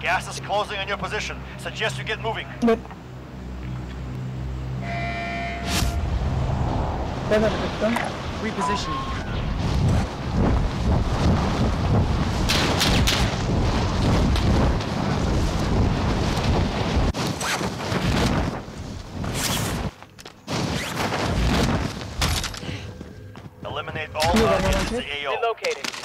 Gas is closing on your position. Suggest you get moving. But... Repositioning. Eliminate all uh, objects. Relocating.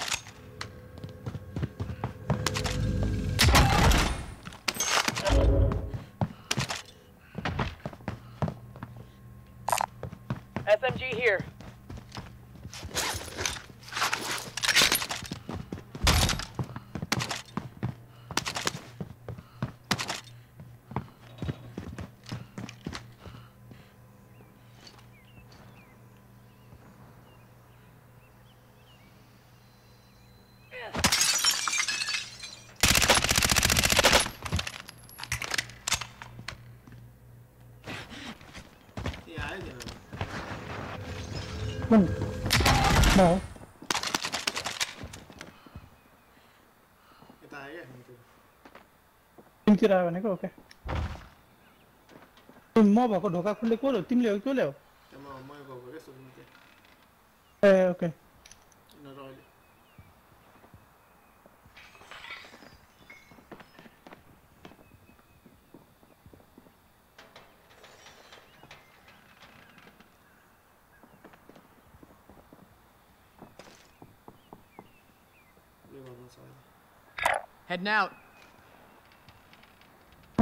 तिमीतिर आयो भनेको okay म भएको ढोका खुल्ले को हो तिमीले हो कसले हो त्यहाँ म मै गएको क्या सोध्नु चाहिँ ए ओके यिनीहरू अहिले उयो गर्नु छ अहिले Heading out.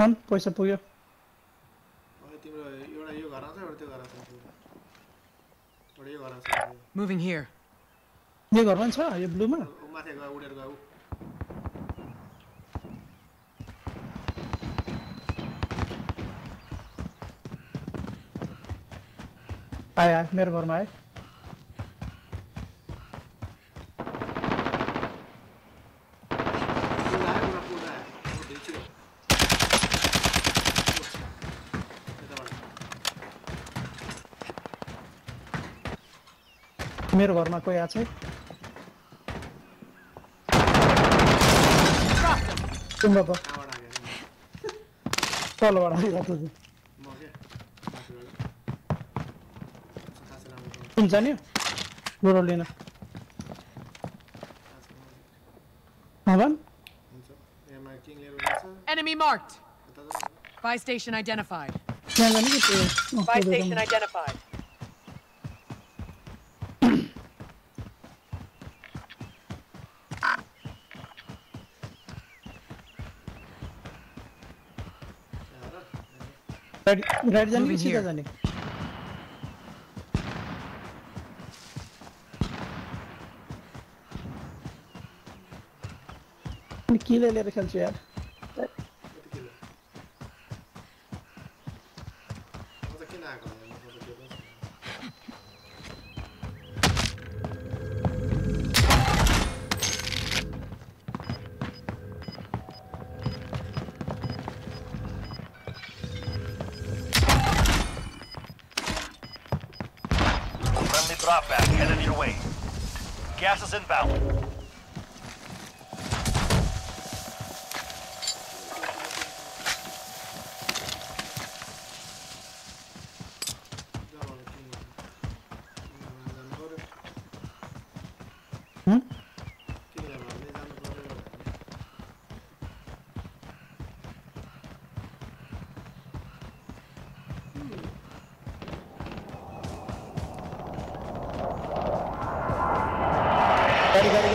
अन पैसा पुग्यो तिम्रो एउटा यो एउटा त्यो घर आउँछ एउटा यो घरमा छ यो ब्लूमा माथि गयो उडेर गयो ऊ। आयो आयो मेरो घरमा आयो मेरो घरमा कोही आएको छ तलबाट आइरहेको हुन्छ नि गोरो लिन Enemy marked. Buy station identified. Buy station identified. रेड जाने की सीधा जाने की ले ले रहे खेल यार Drop headed your way. Gas is inbound.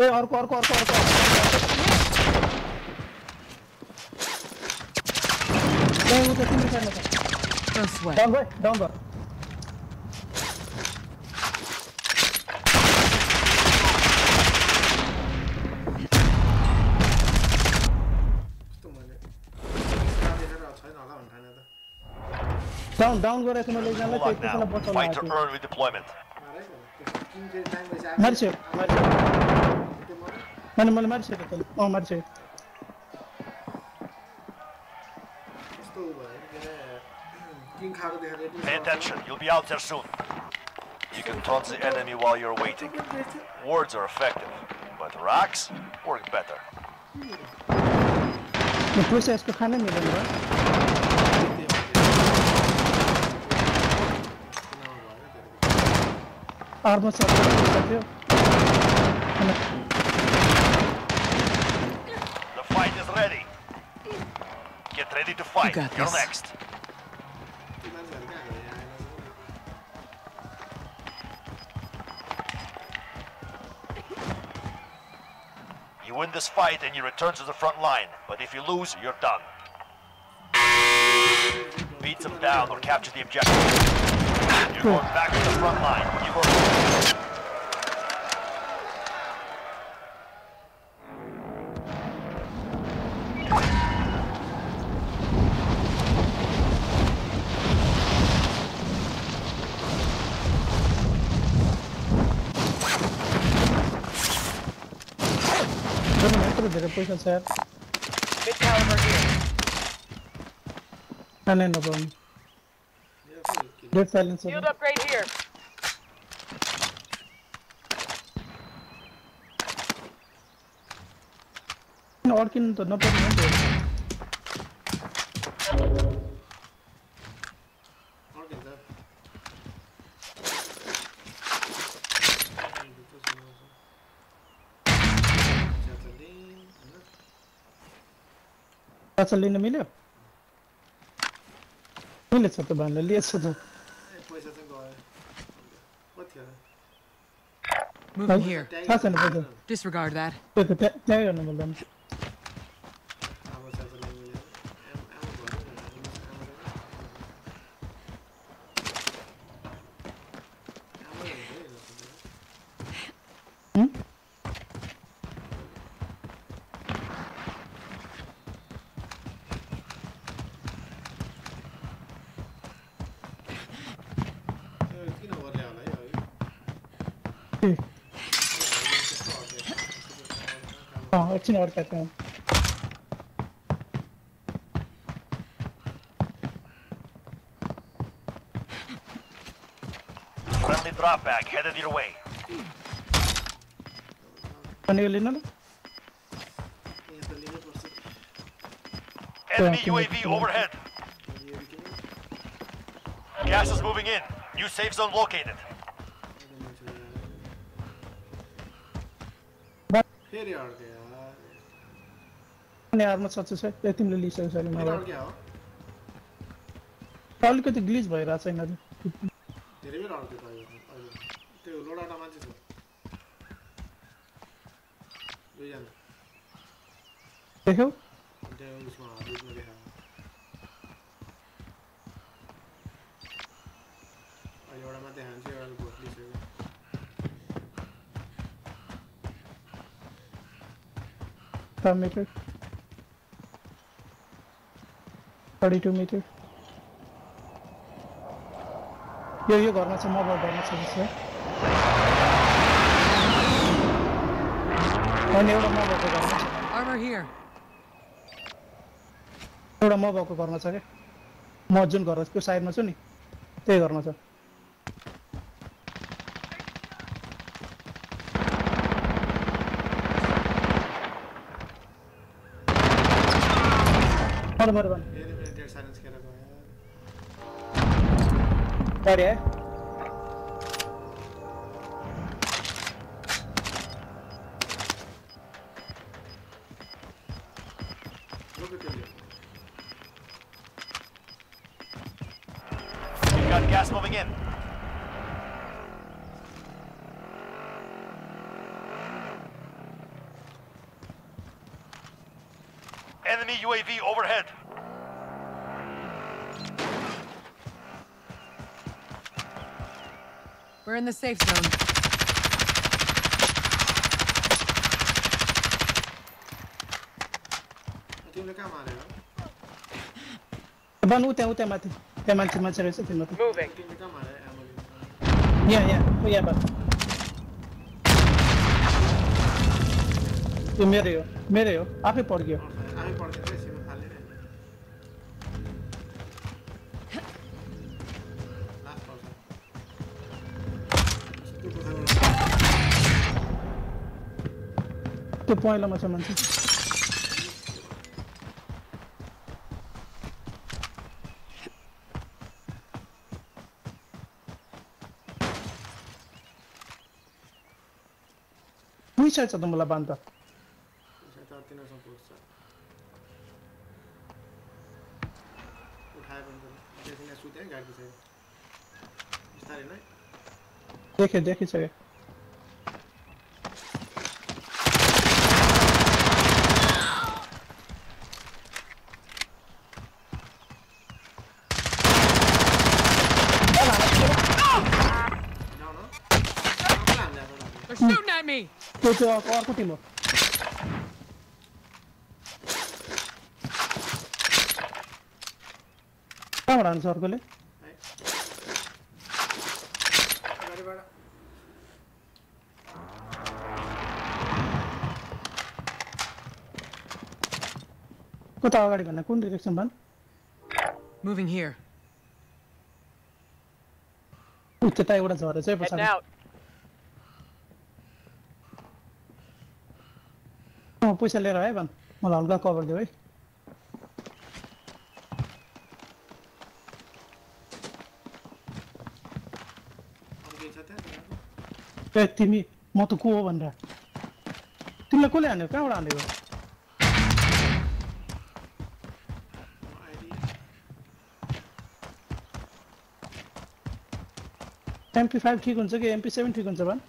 ए अर्को अर्को अर्को अर्को डाउन उता तिमी गर्न त डाउन भयो डाउन भयो डाउन डाउन गरेको मैले एकजनालाई त्यो एकजना बचाउनु मर्स्यो मर्स्यो आएको earn redeployment. मारै किङ फेरि टाइम भइसक्यो मारिसक्यो मारिसक्यो त्यो मर्यो मैले मैले मारिसकेँ त्यसलाई अँ मारिसकेँ कस्तो उ भयो के अरे किङ खाएको देखेर यति Pay attention. You'll be out there soon. You can taunt the enemy while you're waiting. Words are effective, but rocks work better. यो पैसा यसको खानै मिलेन र आर्मर सब थियो The ready. Get ready to fight. You You're this. next. You win this fight and you return to the front line, but if you lose, you're done. Beat them down or capture the objective. You're going back to the front line. position, sir. Mid caliber here. No, no, no problem. Good silence, sir. Field upgrade here. Orkin, no problem. No problem. Piazza lì in Emilia? Lì è stato bello, lì è stato... E poi siete in gol. Mattia. Moving here. अँ एकछिन अड्का त्यहाँ Friendly drop bag headed your way. अनि यो लिन ल यहाँ त लिनै पर्छ Enemy Yeah, UAV overhead. यो किन Gas is moving in. New safe zone located. फेरि अड्क्यो यार अनि Ne armor satsa etim lili sen sen ne var? Raul के तो ग्लिच भाई रात से ना तेरे भी राउंड के भाई ते उलोड़ा ना मान जैसे देखो। देखो इसमें आदमी में देखा अयोड़ा में ध्यान से वाला बोतली से टाइम मेकर 32 meter. यो यो घरमा छ म घरमा छ जस्तो। अनि एउटा म भएको घरमा छ। एउटा म भएको घरमा छ क्या म जुन घर त्यो साइडमा छु नि त्यही घरमा छ। मर गाडी आयो लोके त्यसले You got gas moving in. Enemy UAV overhead. We're in the safe zone. तिमीले कहाँ मारेर बन उ त्यहाँ उ त्यहाँ माथि त्यहाँ मान्छे मान्छे रहेछ तिम्रो त Moving. तिमीले कहाँ मारे आमा लिनु यहाँ यहाँ ओ यहाँ बस यो मेरै हो मेरै हो आफै पड्क्यो आफै पड्किन्छ है सिमा फाल्ने त्यो पहेँलोमा छ मान्छे। पुगिसकेको छ त मलाई बान्ध। त्यसै त me! त्यो त्यो अर्को अर्को टिम हो कहाँबाट हान्छ अर्कोले है गाडीबाट कता अगाडि भन्दा कुन डिरेक्सन भन् Moving here. ऊ त्यता एउटा झरेछ है Heading पछाडि अँ, पैसा लिएर है भन् मलाई हल्का कभर दियो है? ए तिमी म त को हो भनेर तिमीलाई कसले हान्यो कहाँबाट हानेको एमपी फाइभ ठिक हुन्छ कि एमपी सेभेन ठिक हुन्छ भन्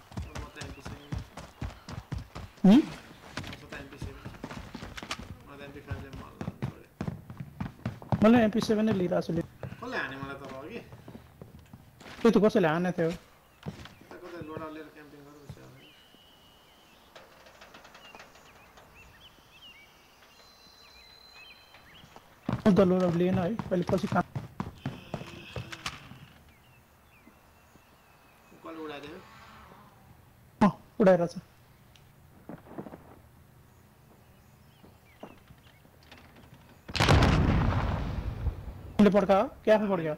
मैले एमपी सेभेनै लिइरहेको छु हाने मलाई त त्यो त कसैले हाने थियो लोड लिएन है अहिले पछि काम उडाइरहेछ फूले पड़ गया क्या फूल पड़ गया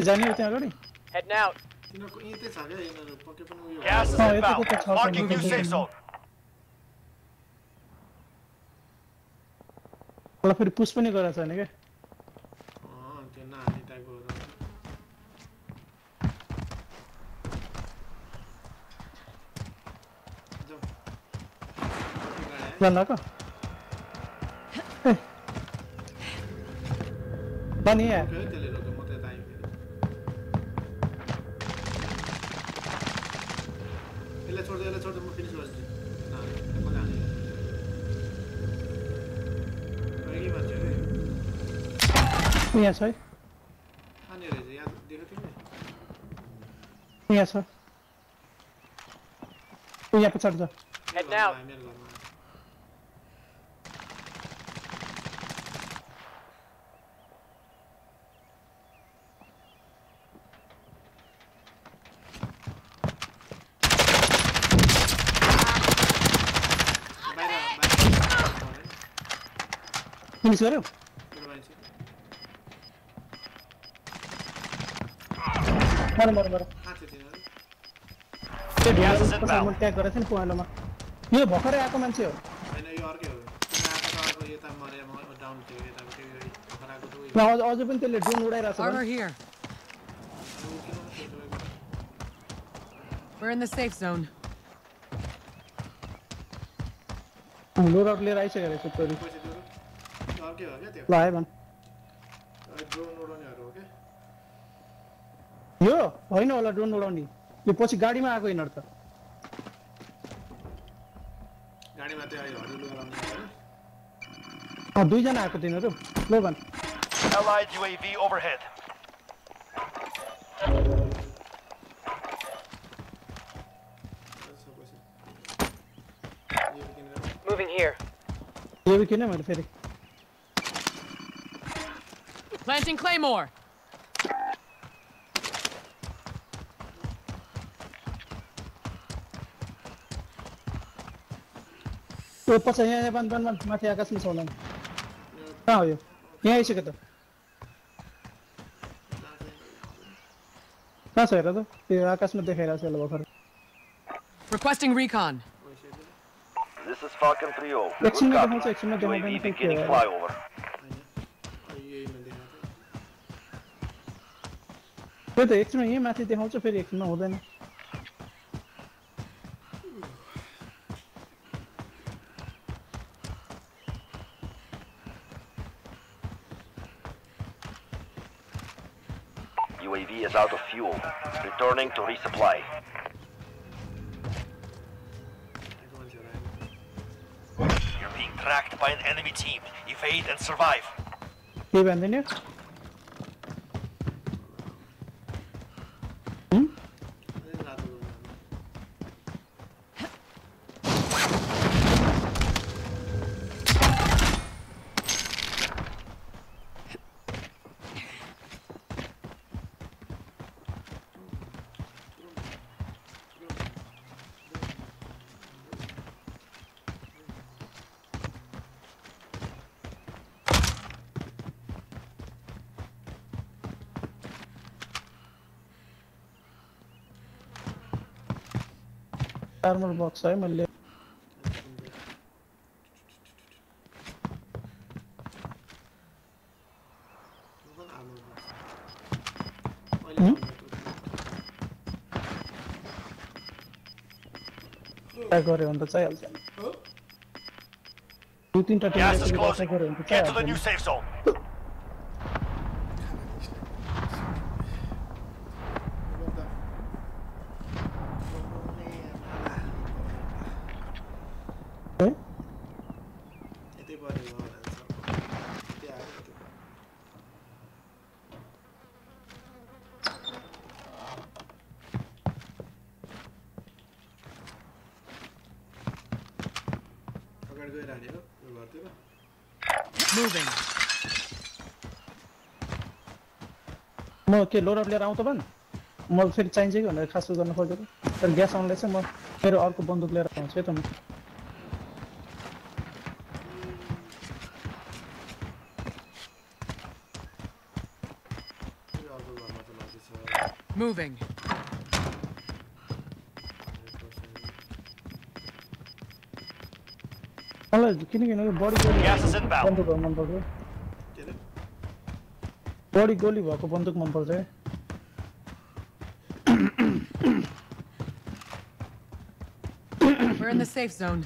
जाने होते हैं गाड़ी हेड आउट तिनको यतै छ के हैन पक्कै पनि उयो gas is bound marking you safe है मलाई फेरि पुस पनि गराएको छैन क्या त्यो नहाने टाइपको यहाँ छ है यहाँ छ यहाँ पछाडि छ मिस गर्यो मर मर यो भर्खरै आएको मान्छे हो अझै पनि त्यसले ड्रोन उडाइरहेको छ We're in the safe zone. Loadout लिएर आइसकेको रहेछ ल है भन् होइन होला ड्रोन उडाउने यो पछि गाडीमा आएको यिनीहरू त गाडीमा त माथि आयो हरिलो गराउनु होइन अँ दुईजना आएको तिनीहरू ल भन् Allied UAV overhead. छ पैसा यो किनेर Moving here. यो बि किन मैले फेरि Planting Claymore. तो ऊपर से है बंद बंद बंद मैं आकाश में सोना कहाँ हो ये यहाँ ऐसे कहते कहाँ से रहता तो ये आकाश में देखे रहा है लोग फिर requesting recon. This is falcon 30 action में कौन सा एक्शन में दोनों में beginning flyover. तो एक्शन में ये मैसेज देखा तो फिर एक्शन में हो देना to resupply. You're being tracked by an enemy team. Evade and survive. Leave, Andrea. armor box है मैं ले ट्याग गरे भने त चाहिहाल्छ दुई तिनवटा टिम ट्याग गरे भने त चाहिहाल्छ यतै परेको हो भनेर छ। त्यहाँ आएको त्यो। अगाडि गइरहने हो यो घरतिर. म के लोडर लिएर आउँ त भन् म फेरि चाहिन्छ कि भनेर खास गर्न खोजेको तर ग्यास आउनलाई चाहिँ म मेरो अर्को बन्दुक लिएर आउँछु है त म Moving. मलाई किनकि बडी गोली Gas is inbound. बन्दुकहरू मनपर्छ के अरे बडी गोली भएको बन्दुक मनपर्छ है We're in the safe zone.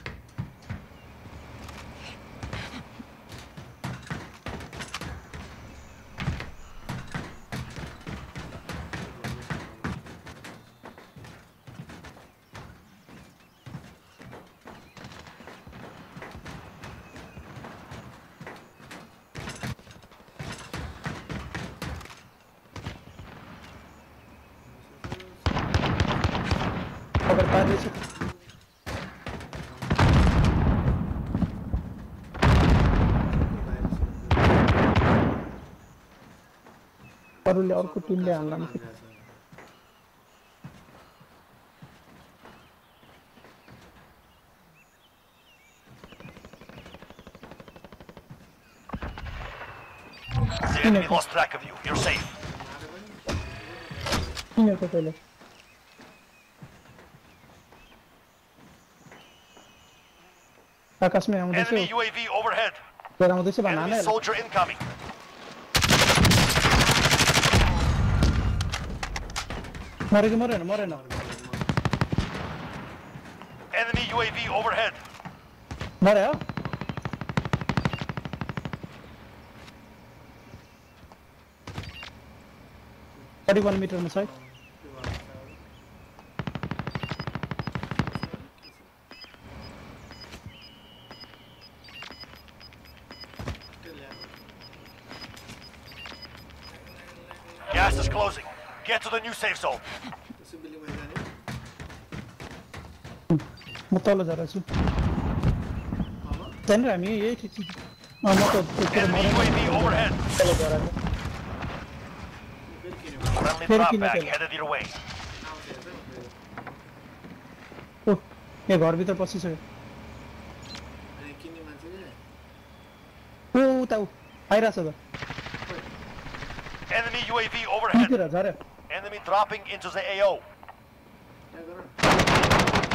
अरूले अर्को टिमले हाल्ला नि। The enemy lost track of you. You're safe. किनेको पहिले आकाशमै आउँदैछु Enemy UAV overhead. लिएर आउँदैछु भन Enemy हान soldier incoming. Morena, Morena, Morena. Enemy UAV overhead. Morena. Thirty-one meter on the side. Gas is closing. Get to the new safe zone. त्यसै बिल्डिङमा जाने म तल झरेको छु अब त्यहाँनिर हामी यही ठिक छु अँ, म त त्यतिर Enemy मरेर UAV overhead. तल झरेको फेरि किन्यो Friendly Here, drop Kino, bag Kino. headed your way. आउँछ हेर्छ नि फेरि। ओ यहाँ घरभित्र पसिसक्यो अनि किन्ने मान्छे के ओ उता ऊ आइरहेछ त Enemy UAV overhead. तिर झऱ्यो Enemy dropping into the AO. त्यहाँ गर न।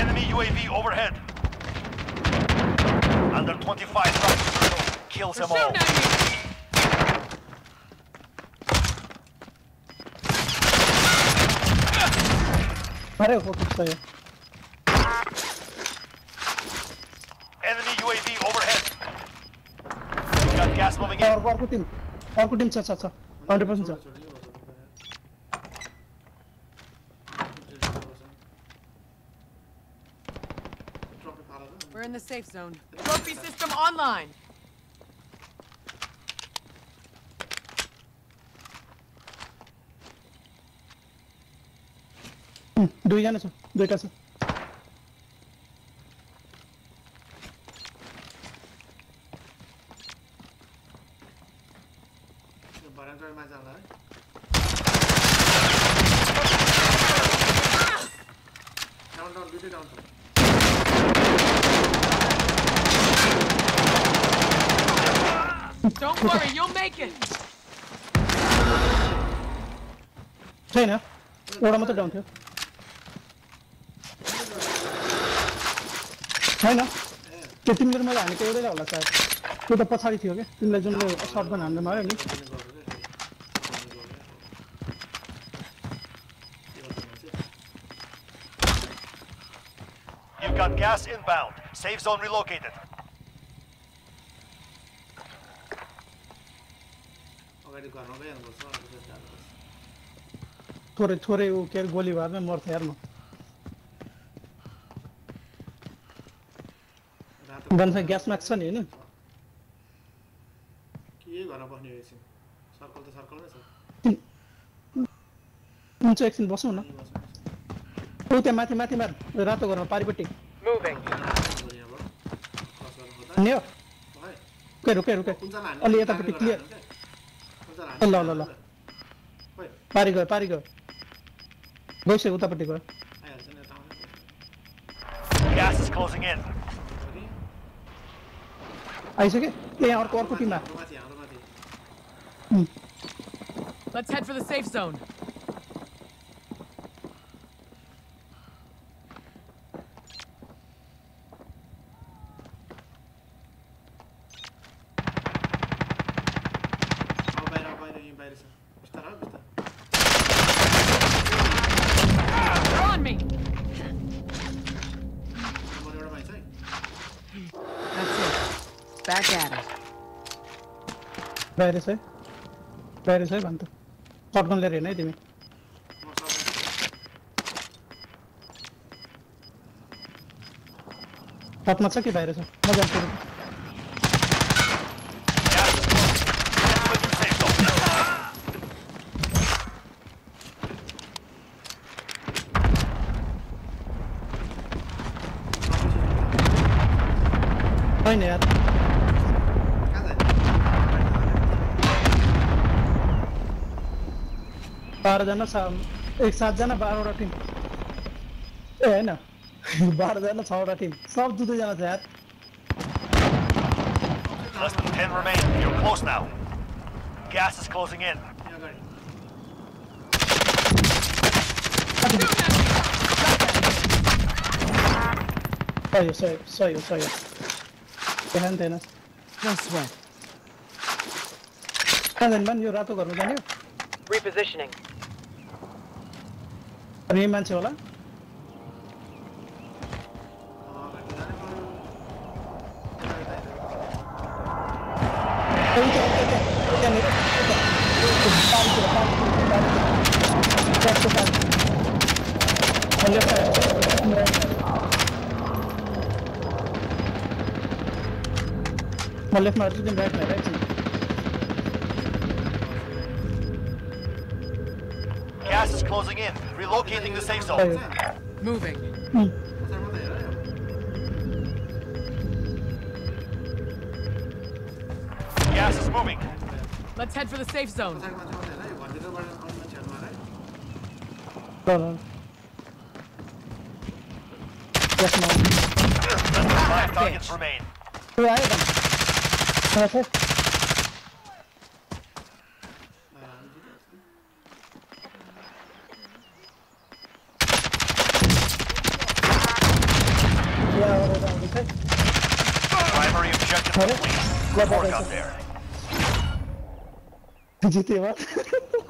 Enemy UAV overhead. Under 25 seconds. Kills They're them all. shooting at me! झऱ्यो अर्को अर्को टिम अर्को टिम छ छ छ हन्ड्रेड पर्सेन्ट छ We're in the safe zone. Trophy system online. दुईजना छ दुईटा छ डाउन दुइटै डाउन छ Don't worry, you'll it. छैन एउटा मात्रै डाउन थियो छैन त्यो तिमीले मैले हानेको एउटै होला सायद त्यो त पछाडि थियो क्या तिमीलाई जुनले सर्टगन हान्नु नि gas inbound. Safe zone relocated. थोरै थोरै ऊ के अरे गोली भएरमै मर्थ्यो यार म गन्छ ग्यास मार्क छ नि होइन? के घरमा बस्ने हो एकछिन? सर्कल त सर्कलमै छ। हुन्छ एकछिन बसौँ न। ऊ त्यहाँ माथि माथि मार रातो घरमा पारिपट्टि। Moving. यहाँबाट क्रस गर्नु खोज्दा हान्ने हो भयो रुके रुके रुके कुन चाहिँ हान्ने अलि यतापट्टि क्लियर ल, ल, ल। खोइ पारि गयो पारि गयो गइसक्यो उतापट्टि गयो आइहाल्छ नि यता आउने Gas is closing in. अनि आइसक्यो ए यहाँ अर्को अर्को टिममा हाम्रो माथि हाम्रो माथि Let's head for the safe zone. बाहिर छ बाहिर छ भन्त सर्टगन लिएर हिँड्न है तिमी टपमा छ कि बाहिर छ म जान्छु छैन यार बाह्रजना छ एक सातजना बाह्रवटा टिम ए होइन बाह्रजना छवटा टिम सब दुई दुईजना छ यार Less than 10 remain. You're close now. Gas is closing in. यहाँ अगाडि सही हो सही हो सही हो सही हो त्यहाँ नि थिएन No sweat. कहाँ जाने भने यो रातो घरमा जाने हो Repositioning. అదే मैं వాళ్ళ लेफ़्ट मार रहा हूँ राइट में Gas is closing in. Relocating the safe zone. Moving. Gas is moving. Let's head for the safe zone. Yes, no. Five targets remain. Who? 出てます。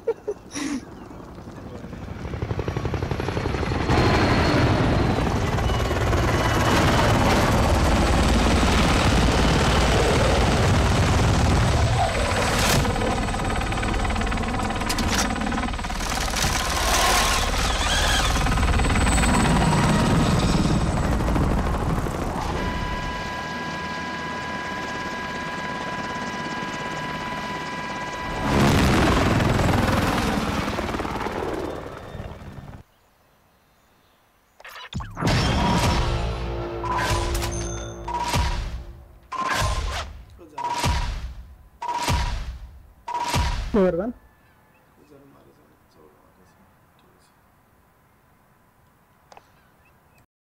¿verdad?